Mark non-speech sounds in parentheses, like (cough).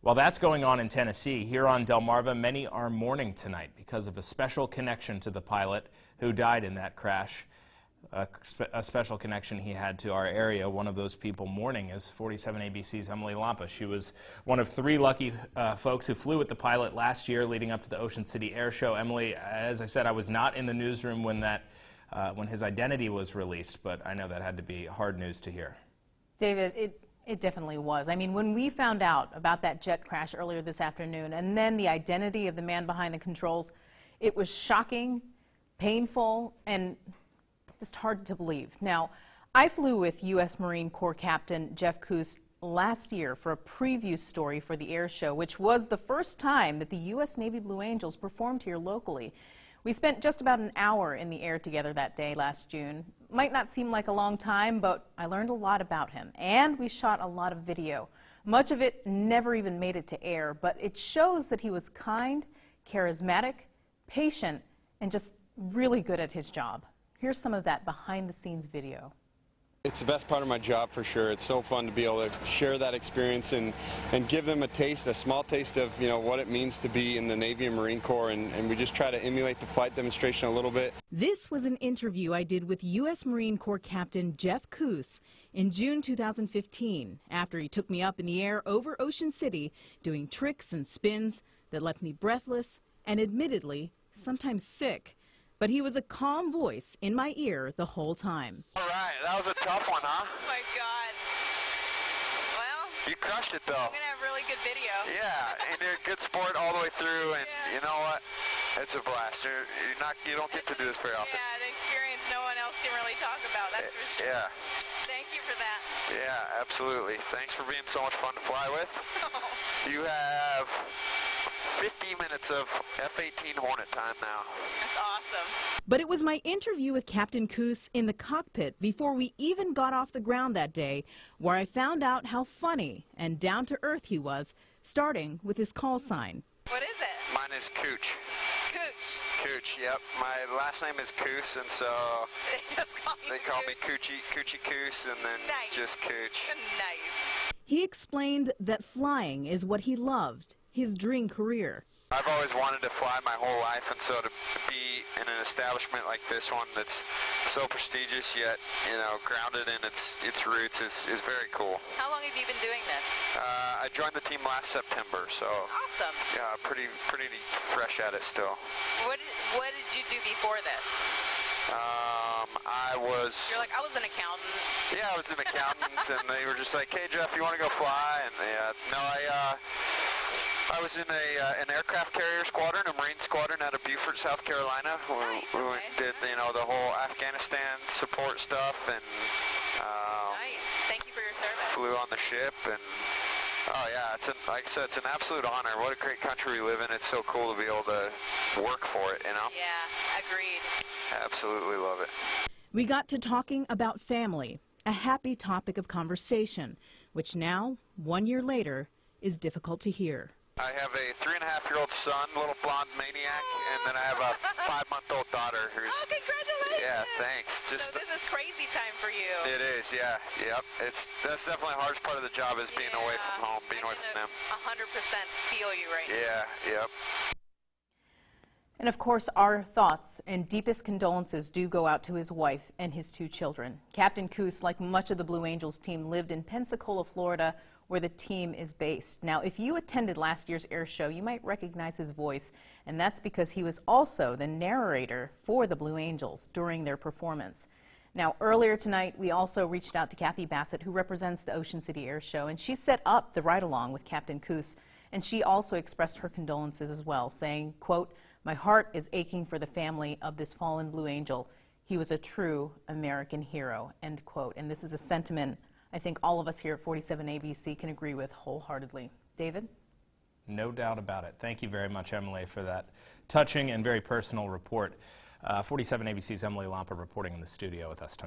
While that's going on in Tennessee, here on Delmarva, many are mourning tonight because of a special connection to the pilot who died in that crash. A, spe a, special connection he had to our area. One of those people mourning is 47 ABC's Emily Lampa. She was one of three lucky uh, folks who flew with the pilot last year leading up to the Ocean City Air Show. Emily, as I said, I was not in the newsroom when that uh, when his identity was released, but I know that had to be hard news to hear. David, it it definitely was. I mean, when we found out about that jet crash earlier this afternoon and then the identity of the man behind the controls, it was shocking, painful, and just hard to believe. Now, I flew with U.S. Marine Corps Captain Jeff Kuss last year for a preview story for the air show, which was the first time that the U.S. Navy Blue Angels performed here locally. We spent just about an hour in the air together that day last June. Might not seem like a long time, but I learned a lot about him. And we shot a lot of video. Much of it never even made it to air, but it shows that he was kind, charismatic, patient, and just really good at his job. Here's some of that behind the scenes video. It's the best part of my job for sure. It's so fun to be able to share that experience and, and give them a taste, a small taste of you know what it means to be in the Navy and Marine Corps, and, and we just try to emulate the flight demonstration a little bit. This was an interview I did with U.S. Marine Corps Captain Jeff Kuss in June 2015 after he took me up in the air over Ocean City doing tricks and spins that left me breathless and admittedly sometimes sick but he was a calm voice in my ear the whole time. All right, that was a tough one, huh? Oh my God. Well, you crushed it though. I'm gonna have really good video. Yeah, and you're a good sport all the way through, and yeah. you know what? It's a blast. You're, you're not, you don't get to do this very often. Yeah, an experience no one else can really talk about. That's for sure. Yeah. Thank you for that. Yeah, absolutely. Thanks for being so much fun to fly with. (laughs) you have 50 minutes of F-18 Hornet time now. That's awesome. But it was my interview with Captain Kuss in the cockpit before we even got off the ground that day where I found out how funny and down to earth he was, starting with his call sign. What is it? Mine is Cooch. Cooch. Cooch, yep. My last name is Kuss, and so (laughs) they, just call me, they call me Coochie, Coochie Kuss, and then nice. just Cooch. Nice. He explained that flying is what he loved his dream career. I've always wanted to fly my whole life, and so to be in an establishment like this one that's so prestigious yet, you know, grounded in its its roots is, is very cool. How long have you been doing this? Uh, I joined the team last September, so awesome. Yeah, pretty pretty fresh at it still. What did, what did you do before this? Um, I was. You're like I was an accountant. Yeah, I was an accountant, and they were just like, "Hey, Jeff, you want to go fly?" And yeah, no, I. Uh, I was in a uh, an aircraft carrier squadron, a Marine squadron out of Beaufort, South Carolina. Nice, we, okay. did you know the whole Afghanistan support stuff and. Um, nice. Thank you for your service. Flew on the ship and. Oh yeah, it's an, like I said, it's an absolute honor. What a great country we live in. It's so cool to be able to work for it, you know? Yeah, agreed. Absolutely love it. We got to talking about family, a happy topic of conversation, which now, one year later, is difficult to hear. I have a three and a half year old son, little blonde maniac, and then I have a (laughs) five month old daughter who's. Oh, congratulations! Yeah, thanks. Just so this is crazy time for you. It is, yeah, yep. It's that's definitely the hardest part of the job is being yeah, away from home, being I away from them. hundred percent feel you right yeah, now. Yeah, yep. And of course, our thoughts and deepest condolences do go out to his wife and his two children. Captain Kuss, like much of the Blue Angels team, lived in Pensacola, Florida, where the team is based. Now, if you attended last year's air show, you might recognize his voice, and that's because he was also the narrator for the Blue Angels during their performance. Now, earlier tonight, we also reached out to Kathy Bassett, who represents the Ocean City Air Show, and she set up the ride-along with Captain Kuss, and she also expressed her condolences as well, saying, quote, my heart is aching for the family of this fallen Blue Angel. He was a true American hero, end quote. And this is a sentiment I think all of us here at 47 ABC can agree with wholeheartedly. David? No doubt about it. Thank you very much, Emily, for that touching and very personal report. Uh, 47 ABC's Emily Lampa reporting in the studio with us tonight.